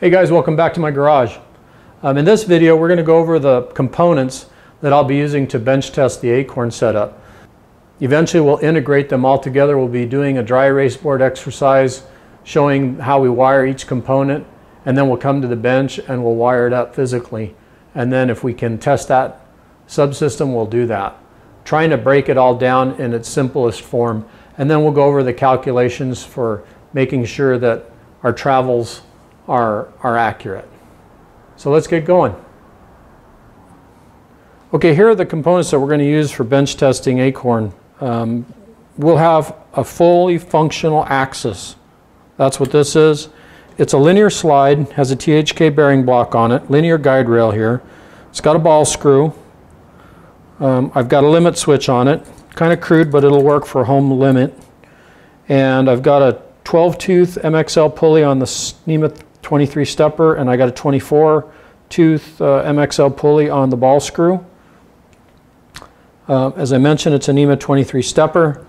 Hey guys, welcome back to my garage. Um, in this video, we're going to go over the components that I'll be using to bench test the Acorn setup. Eventually, we'll integrate them all together. We'll be doing a dry erase board exercise showing how we wire each component, and then we'll come to the bench and we'll wire it up physically. And then if we can test that subsystem, we'll do that. Trying to break it all down in its simplest form. And then we'll go over the calculations for making sure that our travels are, are accurate. So let's get going. Okay, here are the components that we're going to use for bench testing Acorn. Um, we'll have a fully functional axis. That's what this is. It's a linear slide, has a THK bearing block on it, linear guide rail here. It's got a ball screw. Um, I've got a limit switch on it, kind of crude, but it'll work for home limit. And I've got a 12 tooth MXL pulley on the NEMA 23 stepper, and I got a 24 tooth uh, MXL pulley on the ball screw. Uh, as I mentioned, it's a NEMA 23 stepper.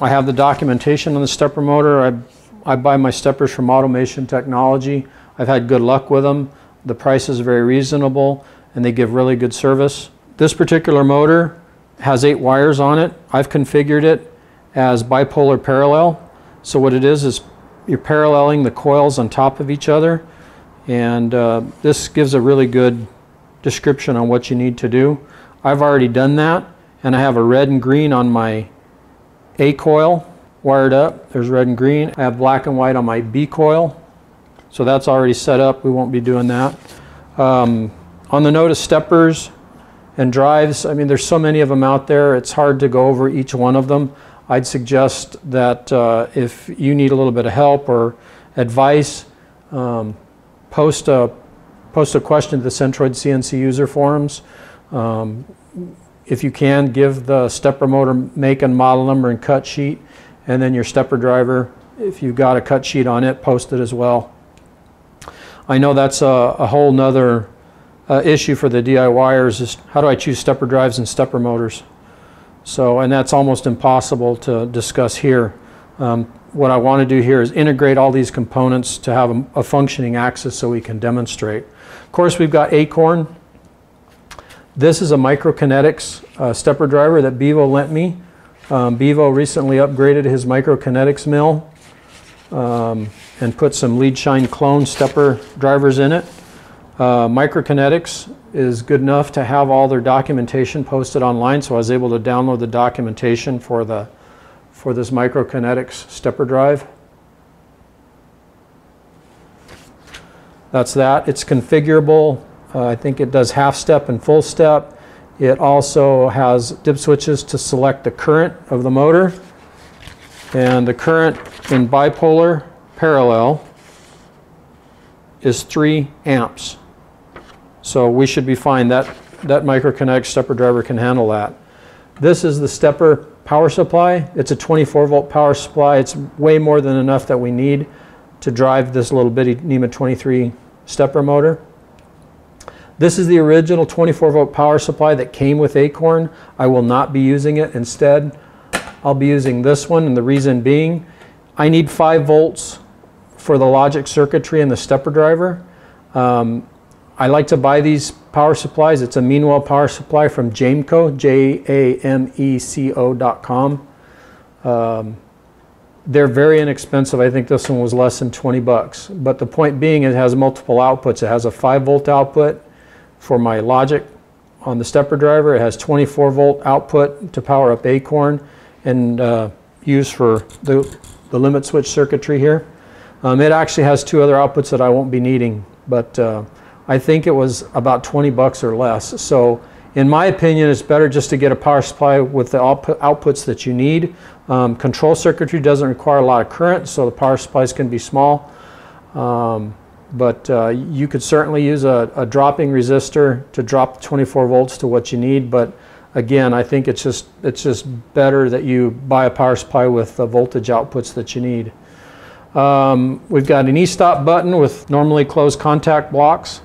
I have the documentation on the stepper motor. I, I buy my steppers from Automation Technology. I've had good luck with them. The price is very reasonable, and they give really good service. This particular motor has eight wires on it. I've configured it as bipolar parallel. So what it is is you're paralleling the coils on top of each other and uh, this gives a really good description on what you need to do. I've already done that and I have a red and green on my A coil wired up. There's red and green. I have black and white on my B coil. So that's already set up. We won't be doing that. Um, on the note of steppers and drives, I mean, there's so many of them out there. It's hard to go over each one of them. I'd suggest that uh, if you need a little bit of help or advice, um, post a post a question to the Centroid CNC user forums. Um, if you can, give the stepper motor make and model number and cut sheet, and then your stepper driver. If you've got a cut sheet on it, post it as well. I know that's a, a whole nother uh, issue for the DIYers is how do I choose stepper drives and stepper motors? So, and that's almost impossible to discuss here. Um, what I want to do here is integrate all these components to have a, a, functioning axis so we can demonstrate. Of course, we've got Acorn. This is a Microkinetics uh, stepper driver that Bevo lent me. Um, Bevo recently upgraded his Microkinetics mill um, and put some Leadshine clone stepper drivers in it. Uh, Microkinetics is good enough to have all their documentation posted online, so I was able to download the documentation for the for this Microkinetics stepper drive. That's that. It's configurable. Uh, I think it does half step and full step. It also has dip switches to select the current of the motor. And the current in bipolar parallel is 3 amps. So we should be fine. That, that Microkinetics stepper driver can handle that. This is the stepper power supply. It's a 24 volt power supply. It's way more than enough that we need to drive this little bitty NEMA 23 stepper motor. This is the original 24 volt power supply that came with Acorn. I will not be using it. Instead, I'll be using this one and the reason being I need 5 volts for the logic circuitry and the stepper driver. Um, I like to buy these power supplies. It's a Meanwell power supply from Jameco, J-A-M-E-C-O.com. Um, they're very inexpensive. I think this one was less than 20 bucks. But the point being, it has multiple outputs. It has a 5 volt output for my logic on the stepper driver. It has 24 volt output to power up Acorn and uh, use for the, the limit switch circuitry here. Um, it actually has two other outputs that I won't be needing, but uh, I think it was about 20 bucks or less. So in my opinion, it's better just to get a power supply with the output, outputs that you need. Um, control circuitry doesn't require a lot of current, so the power supplies can be small. Um, but uh, you could certainly use a, a, dropping resistor to drop 24 volts to what you need. But again, I think it's just it's just better that you buy a power supply with the voltage outputs that you need. Um, we've got an e-stop button with normally closed contact blocks.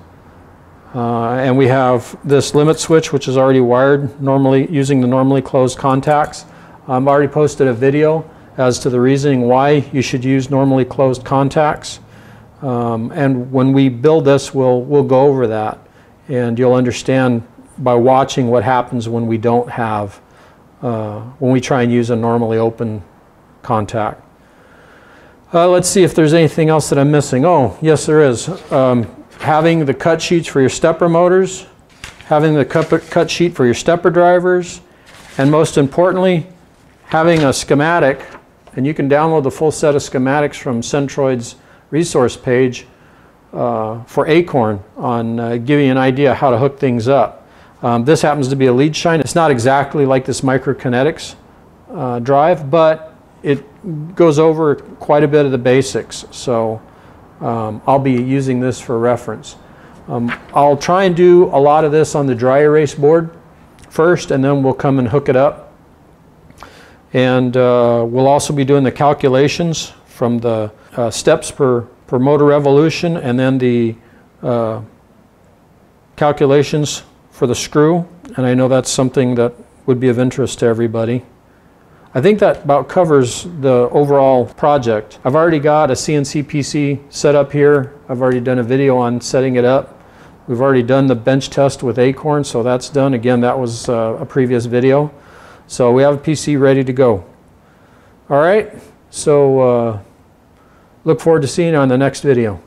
Uh, and we have this limit switch, which is already wired normally using the normally closed contacts. I've already posted a video as to the reasoning why you should use normally closed contacts. Um, and when we build this, we'll, we'll go over that. And you'll understand by watching what happens when we don't have, uh, when we try and use a normally open contact. Uh, let's see if there's anything else that I'm missing. Oh, yes, there is. Um, having the cut sheets for your stepper motors, having the cut, sheet for your stepper drivers, and most importantly, having a schematic, and you can download the full set of schematics from Centroid's resource page uh, for Acorn on uh, giving you an idea how to hook things up. Um, this happens to be a Leadshine. It's not exactly like this microkinetics uh, drive, but it goes over quite a bit of the basics. So um, I'll be using this for reference. Um, I'll try and do a lot of this on the dry erase board first, and then we'll come and hook it up. And uh, we'll also be doing the calculations from the uh, steps per, per motor revolution, and then the uh, calculations for the screw. And I know that's something that would be of interest to everybody. I think that about covers the overall project. I've already got a CNC PC set up here. I've already done a video on setting it up. We've already done the bench test with Acorn, so that's done. Again, that was uh, a previous video. So we have a PC ready to go. All right, so uh, look forward to seeing you on the next video.